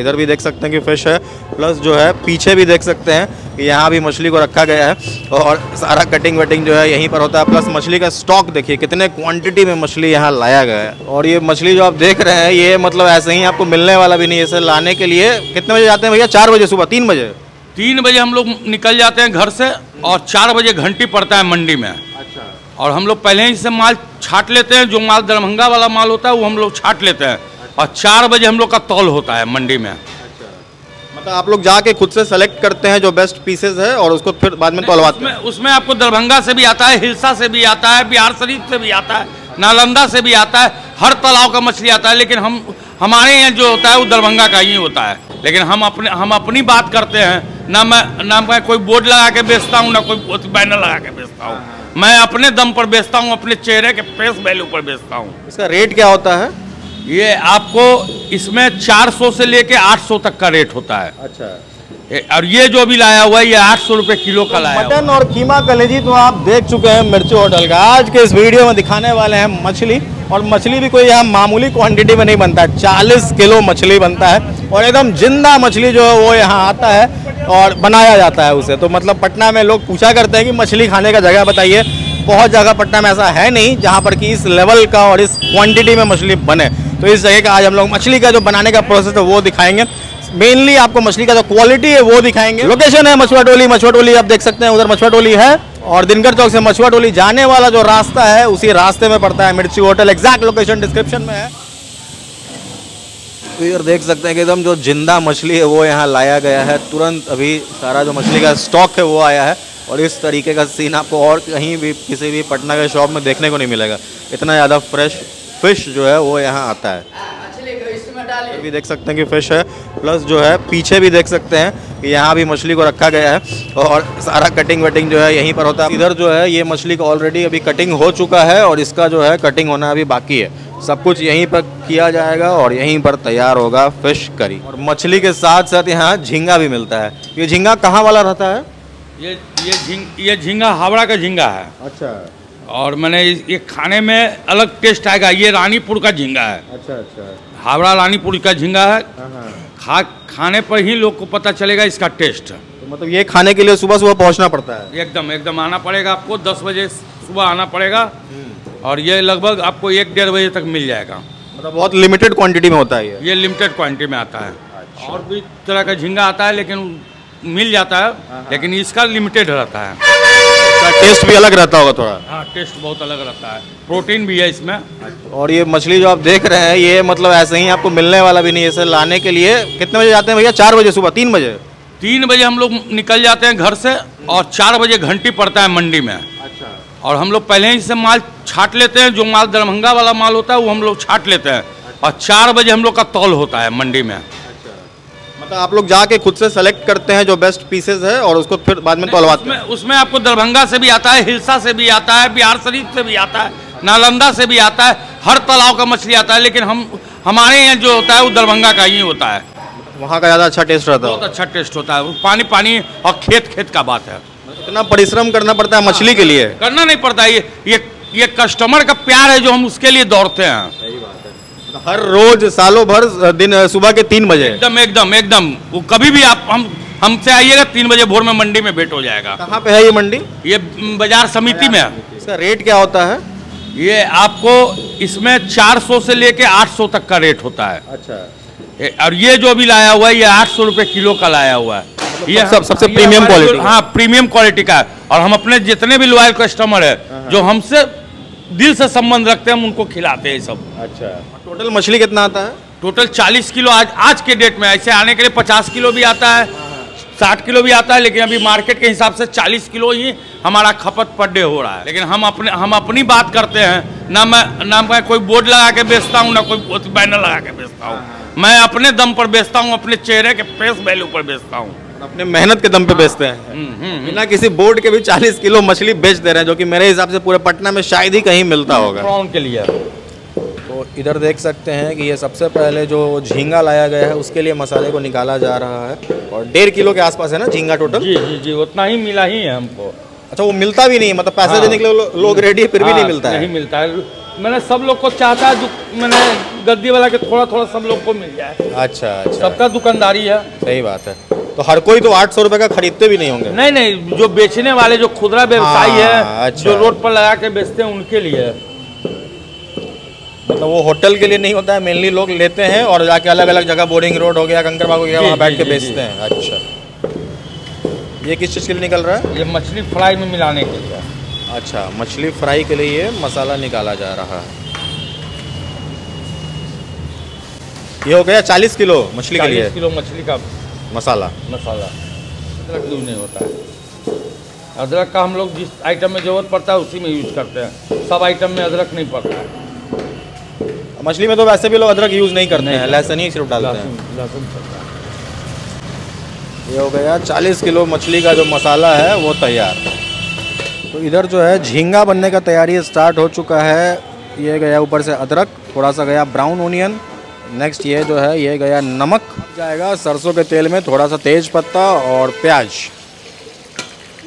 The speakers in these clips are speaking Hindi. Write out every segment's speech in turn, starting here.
इधर भी देख सकते हैं कि फ़िश है प्लस जो है पीछे भी देख सकते हैं कि यहाँ भी मछली को रखा गया है और सारा कटिंग वटिंग जो है यहीं पर होता है प्लस मछली का स्टॉक देखिए कितने क्वांटिटी में मछली यहाँ लाया गया है। और ये मछली जो आप देख रहे हैं ये मतलब ऐसे ही आपको मिलने वाला भी नहीं है इसे लाने के लिए। कितने बजे जाते हैं भैया? चार बजे सुबह तीन बजे? तीन बजे हम लोग निकल जाते हैं घर से और चार बजे घंटी पड़ता है मंडी में। अच्छा। और हम लोग पहले ही से माल छाट लेते हैं जो माल दरभंगा वाला माल होता है वो हम लोग छाट लेते हैं। और चार बजे हम लोग का तौल होता है मंडी में। अच्छा। मतलब आप लोग जाके खुद से सेलेक्ट करते हैं जो बेस्ट पीसेस है और उसको फिर बाद में तोलवाते उसमें हैं। उसमें आपको दरभंगा से भी आता है हिलसा से भी आता है बिहार शरीफ से भी आता है नालंदा से भी आता है हर तालाब का मछली आता है लेकिन हम हमारे यहाँ जो होता है वो दरभंगा का ही होता है। लेकिन हम अपने हम अपनी बात करते हैं ना मैं ना मैं कोई बोर्ड लगा के बेचता हूँ ना कोई बैनर लगा के बेचता हूँ। मैं अपने दम पर बेचता हूँ अपने चेहरे के फेस वैल्यू पर बेचता हूँ। इसका रेट क्या होता है? ये आपको इसमें 400 से लेके 800 तक का रेट होता है। अच्छा। और ये जो भी लाया हुआ है ये 800 रुपए किलो का लाया हुआ मटन और कीमा कलेजी तो आप देख चुके हैं मिर्ची होटल का। आज के इस वीडियो में दिखाने वाले हैं मछली और मछली भी कोई यहाँ मामूली क्वांटिटी में नहीं बनता है। चालीस किलो मछली बनता है और एकदम ज़िंदा मछली जो है वो यहाँ आता है और बनाया जाता है उसे। तो मतलब पटना में लोग पूछा करते हैं कि मछली खाने का जगह बताइए। बहुत जगह पटना में ऐसा है नहीं जहाँ पर कि इस लेवल का और इस क्वांटिटी में मछली बने। तो इस जगह का आज हम लोग मछली का जो बनाने का प्रोसेस है, वो दिखाएँगे। मेनली आपको मछली का जो क्वालिटी है, वो दिखाएँगे। लोकेशन है मछुआ टोली मछुआ टोली आप देख सकते हैं, उधर मछुआ टोली है। और दिनकर चौक से मछुआ टोली जाने वाला जो रास्ता है, उसी रास्ते में पड़ता है मिर्ची होटल। एग्जैक्ट लोकेशन डिस्क्रिप्शन में है। तो देख सकते हैं कि एकदम जो ज़िंदा मछली है, वो यहाँ लाया गया है। तुरंत अभी सारा जो मछली का स्टॉक है, वो आया है। और इस तरीके का सीन आपको और कहीं भी, किसी भी पटना के शॉप में देखने को नहीं मिलेगा। इतना ज़्यादा फ्रेश फ़िश जो है वो यहाँ आता है। भी देख सकते हैं कि फ़िश है प्लस जो है पीछे भी देख सकते हैं कि यहाँ भी मछली को रखा गया है और सारा कटिंग वटिंग जो है यहीं पर होता है। इधर जो है ये मछली का ऑलरेडी अभी कटिंग हो चुका है और इसका जो है कटिंग होना अभी बाकी है। सब कुछ यहीं पर किया जाएगा और यहीं पर तैयार होगा फ़िश करी। और मछली के साथ साथ यहाँ झींगा भी मिलता है। ये झींगा कहाँ वाला रहता है? ये ये झींग ये झींगा हावड़ा का झींगा है। अच्छा। और मैंने ये खाने में अलग टेस्ट आएगा। ये रानीपुर का झींगा है। अच्छा अच्छा। हावड़ा रानीपुर का झींगा है। हाँ हाँ। खा खाने पर ही लोग को पता चलेगा इसका टेस्ट तो मतलब ये खाने के लिए सुबह सुबह पहुँचना पड़ता है? एकदम एकदम आना पड़ेगा आपको। दस बजे सुबह आना पड़ेगा। और ये लगभग आपको एक डेढ़ बजे तक मिल जाएगा। मतलब बहुत लिमिटेड क्वांटिटी में होता है ये? ये लिमिटेड क्वांटिटी में आता है। और भी तरह का झींगा आता है लेकिन मिल जाता है। लेकिन इसका लिमिटेड रहता है। टेस्ट भी अलग रहता होगा थोड़ा। हाँ टेस्ट बहुत अलग रहता है। प्रोटीन भी है इसमें। और ये मछली जो आप देख रहे हैं ये मतलब ऐसे ही आपको मिलने वाला भी नहीं है इसे लाने के लिए। कितने बजे जाते हैं भैया? चार बजे सुबह तीन बजे? तीन बजे हम लोग निकल जाते हैं घर से और चार बजे घंटी पड़ता है मंडी में। अच्छा। और हम लोग पहले ही से माल छाट लेते हैं जो माल दरभंगा वाला माल होता है वो हम लोग छाट लेते हैं। और चार बजे हम लोग का तौल होता है मंडी में। मतलब आप लोग जाके खुद से सेलेक्ट करते हैं जो बेस्ट पीसेस है और उसको फिर बाद में तोलवाते हैं। उसमें आपको दरभंगा से भी आता है हिलसा से भी आता है बिहार शरीफ से भी आता है नालंदा से भी आता है हर तालाब का मछली आता है लेकिन हम हमारे यहाँ जो होता है वो दरभंगा का ही होता है। वहाँ का ज़्यादा अच्छा टेस्ट रहता है बहुत है अच्छा टेस्ट होता है। पानी पानी और खेत खेत का बात है। इतना परिश्रम करना पड़ता है मछली के लिए। करना नहीं पड़ता ये ये ये कस्टमर का प्यार है जो हम उसके लिए दौड़ते हैं। हर रोज सालों भर दिन सुबह के तीन बजे। एकदम एकदम एकदम। वो कभी भी आप हम हमसे आइएगा तीन बजे भोर में मंडी में भेंट हो जाएगा। कहाँ पे है ये मंडी? ये बाज़ार समिति में है। इसका रेट क्या होता है? ये आपको इसमें 400 से लेके 800 तक का रेट होता है। अच्छा। और ये जो भी लाया हुआ है ये 800 रुपए किलो का लाया हुआ है। ये सब- सबसे प्रीमियम क्वालिटी हाँ प्रीमियम क्वालिटी का है। और हम अपने जितने भी लॉयल कस्टमर है जो हमसे दिल से संबंध रखते हैं हम उनको खिलाते हैं सब। अच्छा। टोटल मछली कितना आता है? टोटल 40 किलो आज आज के डेट में ऐसे आने के लिए 50 किलो भी आता है 60 किलो भी आता है लेकिन अभी मार्केट के हिसाब से 40 किलो ही हमारा खपत पर डे हो रहा है। लेकिन हम अपने हम अपनी बात करते हैं ना मैं ना मैं कोई बोर्ड लगा के बेचता हूँ ना कोई बैनर लगा के बेचता हूँ। मैं अपने दम पर बेचता हूँ अपने चेहरे के फेस वैल्यू पर बेचता हूँ। अपने मेहनत के दम पे बेचते हैं। हम्म, हम्म, बिना किसी बोर्ड के भी 40 किलो मछली बेच दे रहे हैं जो कि मेरे हिसाब से पूरे पटना में शायद ही कहीं मिलता होगा। प्रॉन के लिए। इधर देख सकते हैं कि ये सबसे पहले जो झींगा लाया गया है उसके लिए मसाले को निकाला जा रहा है। और डेढ़ किलो के आसपास है ना झींगा टोटल जी जी जी उतना ही मिला ही है हमको। अच्छा वो मिलता भी नहीं मतलब पैसे हाँ। देने के लिए लो- लोग रेडी है फिर भी नहीं हाँ, मिलता नहीं है मिलता है। मैंने सब लोग को चाहता है मैंने गद्दी वाला के थोड़ा थोड़ा सब लोग को मिल जाए। अच्छा अच्छा। सबका दुकानदारी है। सही बात है। तो हर कोई तो आठ सौ रुपए का खरीदते भी नहीं होंगे? नहीं नहीं जो बेचने वाले जो खुदरा व्यवसायी हाँ, है अच्छा। जो रोड पर लगा के बेचते हैं उनके लिए। है। मतलब वो होटल के लिए नहीं होता है मेनली लोग लेते हैं और जाके अलग अलग जगह बोरिंग रोड हो गया कंकर बाग हो गया वहाँ बैठ के बेचते हैं। अच्छा। ये किस चीज़ के लिए निकल रहा है? ये मछली फ्राई में मिलाने के लिए। अच्छा मछली फ्राई के लिए ये मसाला निकाला जा रहा है। ये हो गया चालीस किलो मछली के लिए? 40 किलो मछली का मसाला। मसाला। अदरक यूज़ नहीं होता है। अदरक का हम लोग जिस आइटम में ज़रूरत पड़ता है उसी में यूज़ करते हैं। सब आइटम में अदरक नहीं पड़ता है। मछली में तो वैसे भी लोग अदरक यूज़ नहीं करते नहीं हैं। लहसुन ही सिर्फ़ डालते हैं। लहसुन है। ये हो गया चालीस किलो मछली का जो मसाला है वो तैयार। तो इधर जो है झींगा बनने का तैयारी स्टार्ट हो चुका है। ये गया ऊपर से अदरक थोड़ा सा गया ब्राउन ओनियन नेक्स्ट ये जो है ये गया नमक। जाएगा सरसों के तेल में थोड़ा सा तेज पत्ता और प्याज।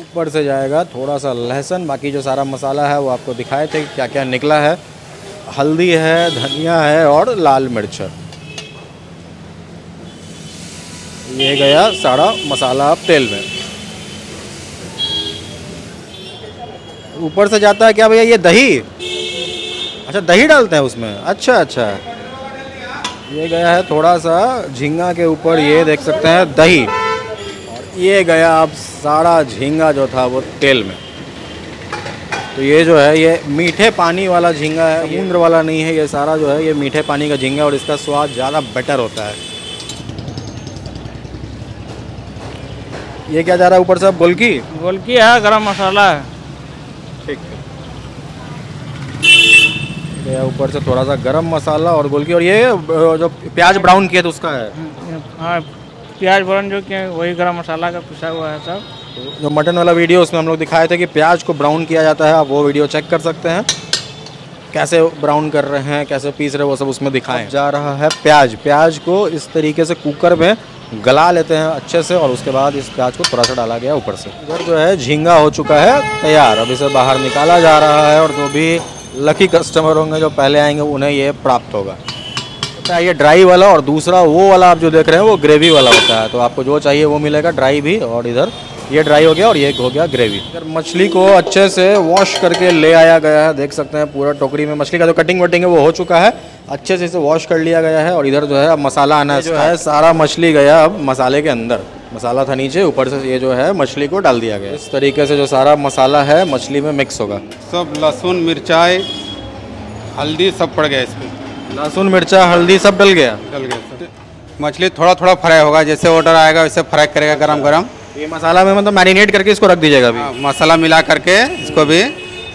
ऊपर से जाएगा थोड़ा सा लहसुन बाकी जो सारा मसाला है वो आपको दिखाए थे क्या क्या निकला है। हल्दी है, धनिया है और लाल मिर्च है। ये गया सारा मसाला अब तेल में। ऊपर से जाता है क्या भैया ये दही? अच्छा दही डालते हैं उसमें। अच्छा अच्छा। ये गया है थोड़ा सा झींगा के ऊपर, ये देख सकते हैं, दही। और ये गया अब सारा झींगा जो था वो तेल में। तो ये जो है ये मीठे पानी वाला झींगा है समुद्र वाला नहीं है ये सारा जो है ये मीठे पानी का झींगा और इसका स्वाद ज़्यादा बेटर होता है। ये क्या जा रहा है ऊपर से? गोलकी गोलकी है गरम मसाला है। ठीक। है ऊपर से थोड़ा सा गरम मसाला और गोलकी और ये जो प्याज ब्राउन किया तो उसका है। हाँ प्याज ब्राउन जो कि वही गरम मसाला का पिसा हुआ है सब। जो मटन वाला वीडियो, उसमें हम लोग दिखाए थे कि प्याज को ब्राउन किया जाता है। आप वो वीडियो चेक कर सकते हैं। कैसे ब्राउन कर रहे हैं, कैसे पीस रहे हैं, वो सब उसमें दिखाएँ। जा रहा है प्याज। प्याज को इस तरीके से कुकर में गला लेते हैं अच्छे से और उसके बाद इस प्याज को थोड़ा सा डाला गया ऊपर से। इधर जो है, झींगा हो चुका है। तैयार। अब इसे बाहर निकाला जा रहा है और जो भी लकी कस्टमर होंगे, जो पहले आएँगे, उन्हें ये प्राप्त होगा। ये ड्राई वाला और दूसरा वो वाला आप जो देख रहे हैं, वो ग्रेवी वाला होता है। तो आपको जो चाहिए वो मिलेगा ड्राई भी और इधर ये ड्राई हो गया और ये हो गया ग्रेवी इधर मछली को अच्छे से वॉश करके ले आया गया है देख सकते हैं पूरा टोकरी में मछली का जो कटिंग वटिंग है वो हो चुका है। अच्छे से इसे वॉश कर लिया गया है और इधर जो है अब मसाला आना जो है सारा मछली गया अब मसाले के अंदर। मसाला था नीचे ऊपर से ये जो है मछली को डाल दिया गया। इस तरीके से जो सारा मसाला है मछली में मिक्स होगा। सब लहसुन मिर्चाई हल्दी सब पड़ गया इसमें। लहसुन मिर्चा हल्दी सब डल गया। डल गया मछली थोड़ा थोड़ा फ्राई होगा जैसे ऑर्डर आएगा वैसे फ्राई करेगा गरम गरम ये मसाला में मतलब मैरिनेट करके इसको रख दीजिएगा अभी। हाँ, मसाला मिला करके इसको भी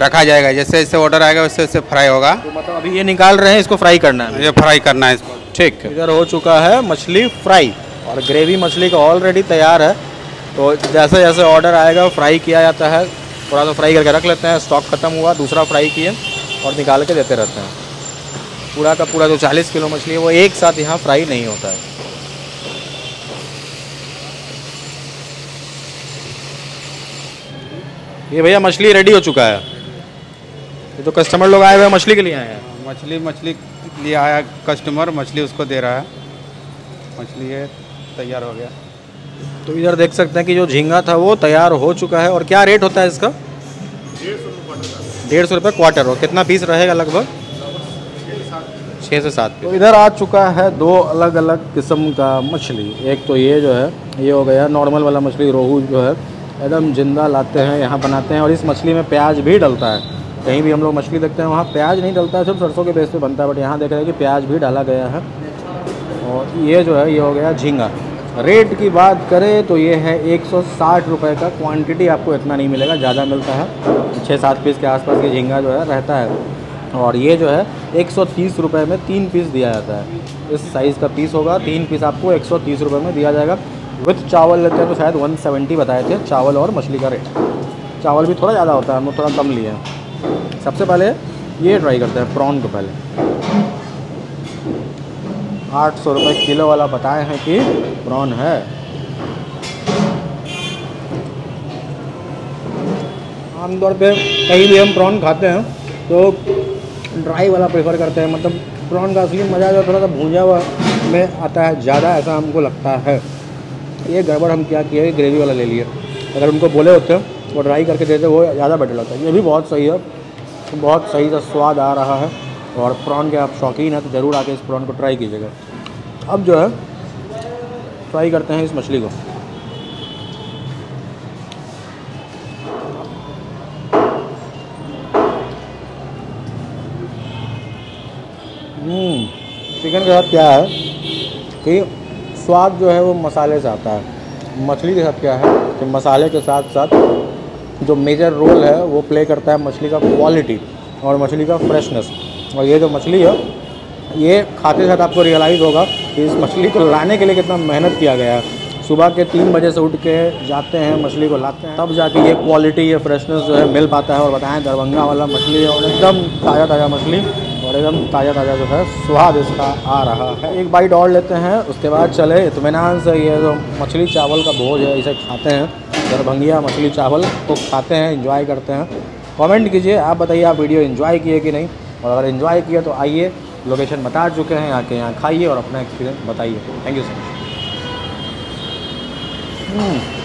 रखा जाएगा। जैसे जैसे ऑर्डर आएगा वैसे वैसे फ्राई होगा। तो मतलब अभी ये निकाल रहे हैं इसको फ्राई करना है। ये फ्राई करना है इसको। ठीक। इधर हो चुका है मछली फ्राई और ग्रेवी मछली का ऑलरेडी तैयार है। तो जैसे जैसे ऑर्डर आएगा फ्राई किया जाता है। थोड़ा सा फ्राई करके रख लेते हैं स्टॉक खत्म हुआ दूसरा फ्राई किए और निकाल के देते रहते हैं। पूरा का पूरा जो 40 किलो मछली है वो एक साथ यहाँ फ्राई नहीं होता है। ये भैया मछली रेडी हो चुका है। ये तो कस्टमर लोग आए हुए हैं मछली के लिए आए हैं। मछली मछली लिए आया कस्टमर मछली उसको दे रहा है। मछली है तैयार हो गया। तो इधर देख सकते हैं कि जो झींगा था वो तैयार हो चुका है और क्या रेट होता है इसका? डेढ़ सौ रुपये क्वार्टर और कितना पीस रहेगा लगभग? छः से सात तो इधर आ चुका है दो अलग अलग किस्म का मछली। एक तो ये जो है ये हो गया नॉर्मल वाला मछली रोहू जो है। एकदम ज़िंदा लाते हैं, यहाँ बनाते हैं और इस मछली में प्याज भी डलता है। कहीं भी हम लोग मछली देखते हैं, वहाँ प्याज नहीं डलता है, सिर्फ़ सरसों के बेस पे बनता है बट यहाँ देख रहे हैं कि प्याज भी डाला गया है। और ये जो है, ये हो गया झींगा। रेट की बात करें तो ये है एक सौ का क्वांटिटी आपको इतना नहीं मिलेगा, ज़्यादा मिलता है। छः सात पीस के आसपास ये झींगा जो है, रहता है। और ये जो है, एक सौ में तीन पीस दिया जाता है। इस साइज़ का पीस होगा, तीन पीस आपको एक सौ में दिया जाएगा। विथ चावल लेते हैं तो शायद वन सेवेंटी बताए थे, चावल और मछली का रेट चावल भी थोड़ा ज़्यादा होता है, हम थोड़ा कम लिए सबसे पहले ये ट्राई करते हैं प्रॉन को पहले। आठ सौ रुपये किलो वाला बताए हैं कि प्रॉन है। आमतौर पे कहीं भी हम प्रॉन खाते हैं तो ड्राई वाला प्रेफर करते हैं। मतलब प्रॉन का असली मज़ा जो थोड़ा सा भूंजा हुआ में आता है, ज़्यादा ऐसा हमको लगता है। ये गड़बड़ हम क्या किए ग्रेवी वाला ले लिए अगर उनको बोले होते वो ड्राई करके देते वो ज़्यादा बेटर लगता। है ये भी बहुत सही है। बहुत सही सा स्वाद आ रहा है और प्रॉन के आप शौकीन हैं तो ज़रूर आके इस प्रॉन को ट्राई कीजिएगा। अब जो है ट्राई करते हैं इस मछली को। हम्म, चिकन के साथ क्या है कि स्वाद जो है वो मसाले से आता है। मछली के साथ क्या है कि मसाले के साथ साथ जो मेजर रोल है वो प्ले करता है मछली का क्वालिटी और मछली का फ्रेशनेस और ये जो मछली है, ये खाते साथ आपको रियलाइज़ होगा कि इस मछली को लाने के लिए कितना मेहनत किया गया है। सुबह के तीन बजे से उठ के जाते हैं, मछली को लाते हैं, तब जाके ये क्वालिटी ये फ्रेशनेस जो है मिल पाता है। और बताएँ दरभंगा वाला मछली और एकदम ताज़ा ताज़ा मछली। और एकदम ताज़ा ताज़ा जो है, स्वाद इसका आ रहा है। एक बाइट और लेते हैं, उसके बाद चले इतमान से। ये जो मछली चावल का भोज है, इसे खाते हैं। दरभंगिया मछली चावल को खाते हैं इंजॉय करते हैं। कमेंट कीजिए, आप बताइए, आप वीडियो इन्जॉय किए कि नहीं? और अगर इन्जॉय किए तो आइए लोकेशन बता चुके हैं आके यहाँ खाइए और अपना एक्सपीरियंस बताइए। Thank you so much